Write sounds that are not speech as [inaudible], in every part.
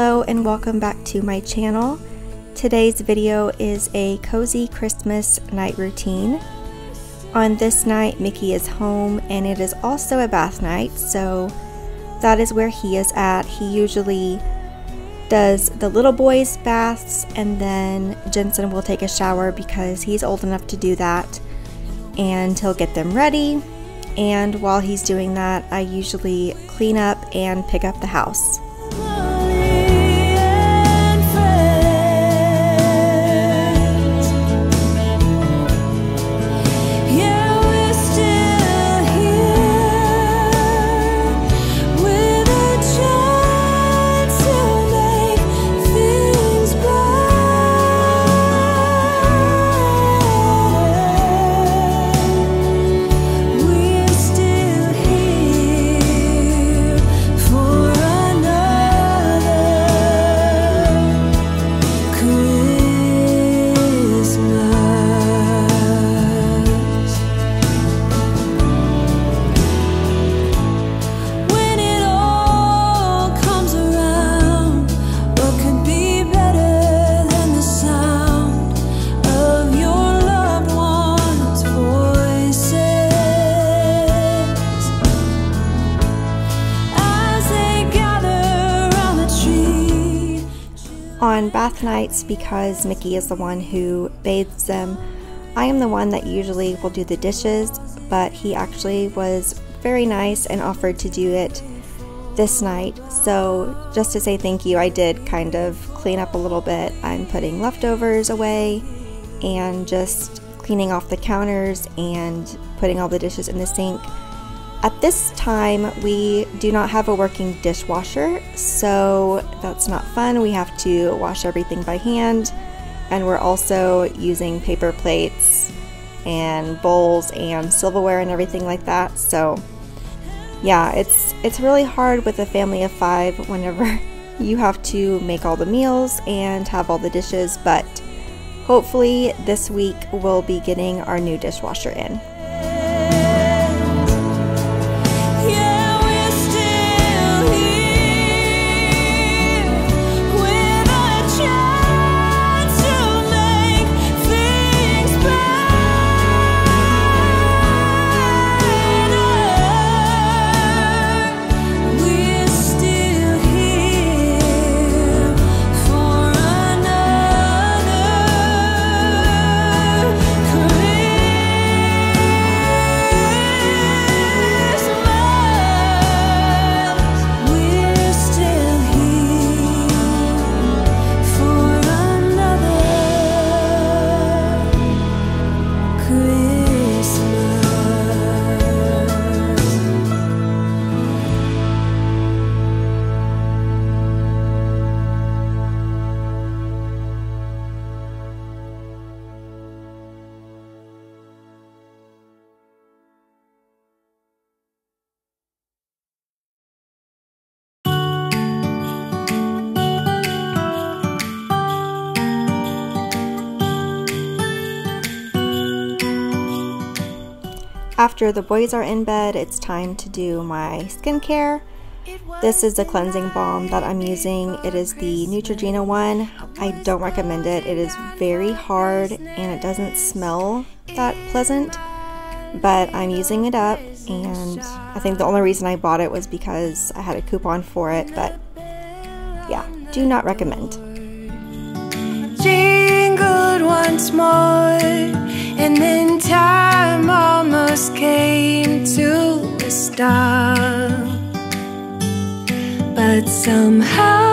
Hello and welcome back to my channel. Today's video is a cozy Christmas night routine. On this night, Mickey is home and it is also a bath night, so that is where he is at. He usually does the little boys' baths and then Jensen will take a shower because he's old enough to do that and he'll get them ready. And while he's doing that, I usually clean up and pick up the house. On bath nights, because Mickey is the one who bathes them, I am the one that usually will do the dishes, but he actually was very nice and offered to do it this night. So, just to say thank you, I did kind of clean up a little bit. I'm putting leftovers away and just cleaning off the counters and putting all the dishes in the sink. At this time, we do not have a working dishwasher, so that's not fun. We have to wash everything by hand, and we're also using paper plates and bowls and silverware and everything like that. So, yeah, it's it's really hard with a family of 5 whenever [laughs] you have to make all the meals and have all the dishes, but hopefully this week we'll be getting our new dishwasher in. After the boys are in bed, it's time to do my skincare. This is the cleansing balm that I'm using. It is the Neutrogena one. I don't recommend it. It is very hard and it doesn't smell that pleasant, but I'm using it up and I think the only reason I bought it was because I had a coupon for it, but yeah, do not recommend. jingled once more, and then time almost came to a stop. But somehow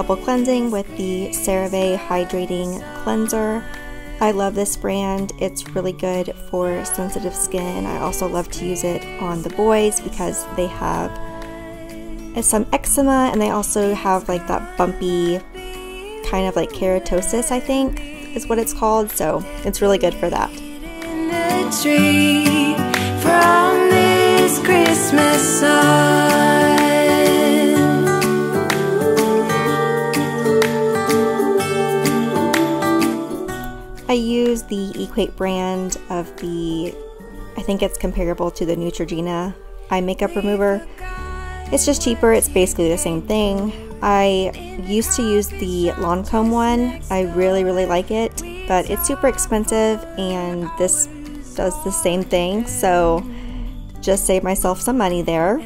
double cleansing with the CeraVe Hydrating Cleanser. I love this brand. It's really good for sensitive skin. I also love to use it on the boys because they have some eczema and they also have like that bumpy kind of like keratosis, I think is what it's called. So it's really good for that. Use the Equate brand of the, I think it's comparable to the Neutrogena eye makeup remover. It's just cheaper, it's basically the same thing. I used to use the Lancome one. I really, really like it, but it's super expensive and this does the same thing, so just save myself some money there.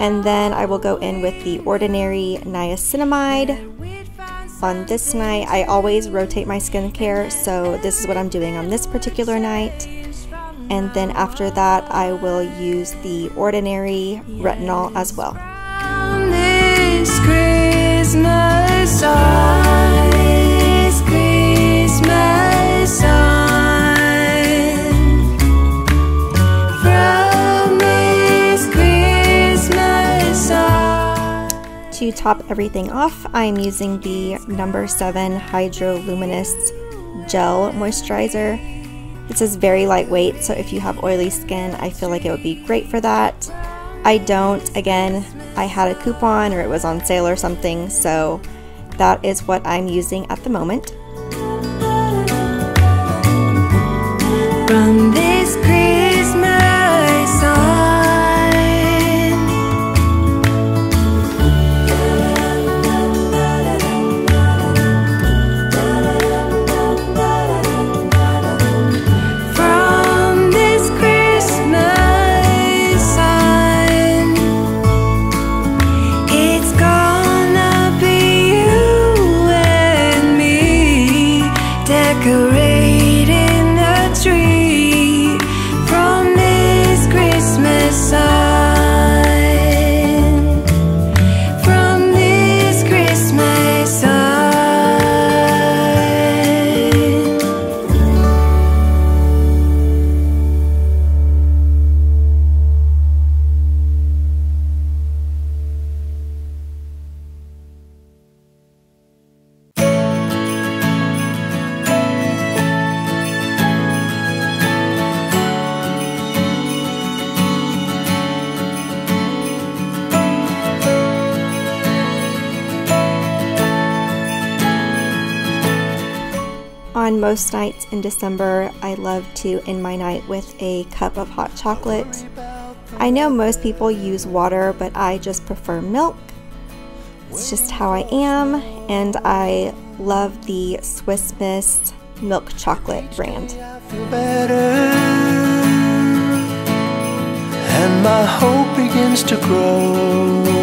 And then I will go in with the Ordinary Niacinamide. On this night, I always rotate my skincare, so this is what I'm doing on this particular night. And then after that, I will use the Ordinary Retinol as well. To top everything off, I'm using the number 7 Hydro Luminous Gel Moisturizer. This is very lightweight, so if you have oily skin, I feel like it would be great for that. I don't, again, I had a coupon or it was on sale or something, so that is what I'm using at the moment. Decorating On most nights in December, I love to end my night with a cup of hot chocolate. I know most people use water, but I just prefer milk. It's just how I am, and I love the Swiss Miss milk chocolate brand. and my hope begins to grow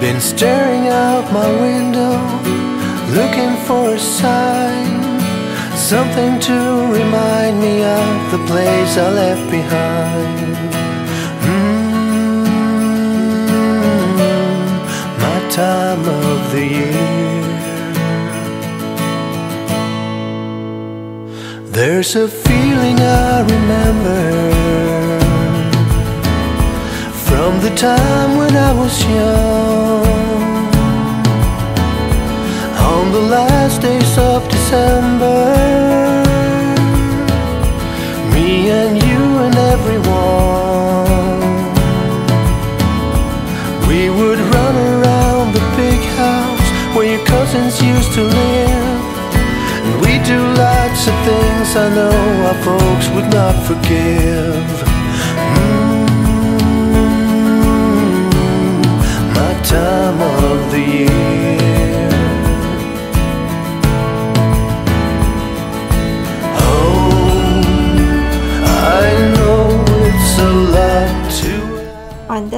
been staring out my window looking for a sign. Something to remind me of the place i left behind. Mm, my time of the year. There's a feeling I remember from the time when I was young. The last days of December, me and you and everyone, we would run around the big house where your cousins used to live. And we do lots of things I know our folks would not forgive.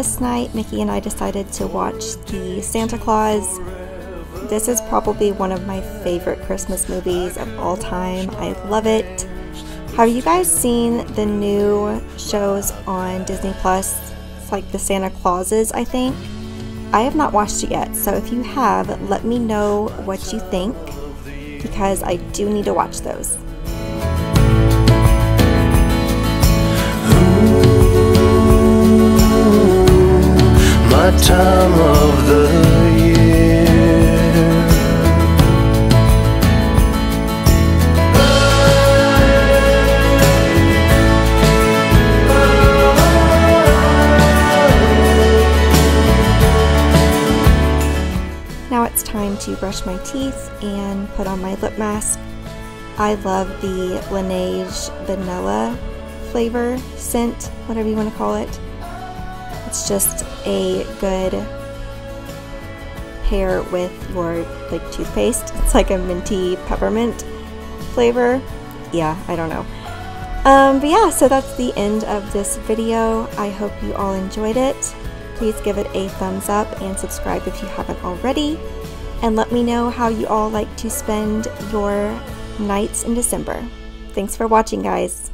This night, Mickey and I decided to watch the Santa Claus. This is probably one of my favorite Christmas movies of all time. I love it. Have you guys seen the new shows on Disney Plus? It's like the Santa Clauses, I think. I have not watched it yet, so if you have, let me know what you think because I do need to watch those. my time of the. Now it's time to brush my teeth and put on my lip mask. I love the Laneige vanilla flavor, scent, whatever you want to call it. It's just a good pair with your like toothpaste. It's like a minty peppermint flavor. Yeah, I don't know. Um, but yeah, so that's the end of this video. I hope you all enjoyed it. Please give it a thumbs up and subscribe if you haven't already. And let me know how you all like to spend your nights in December. Thanks for watching, guys.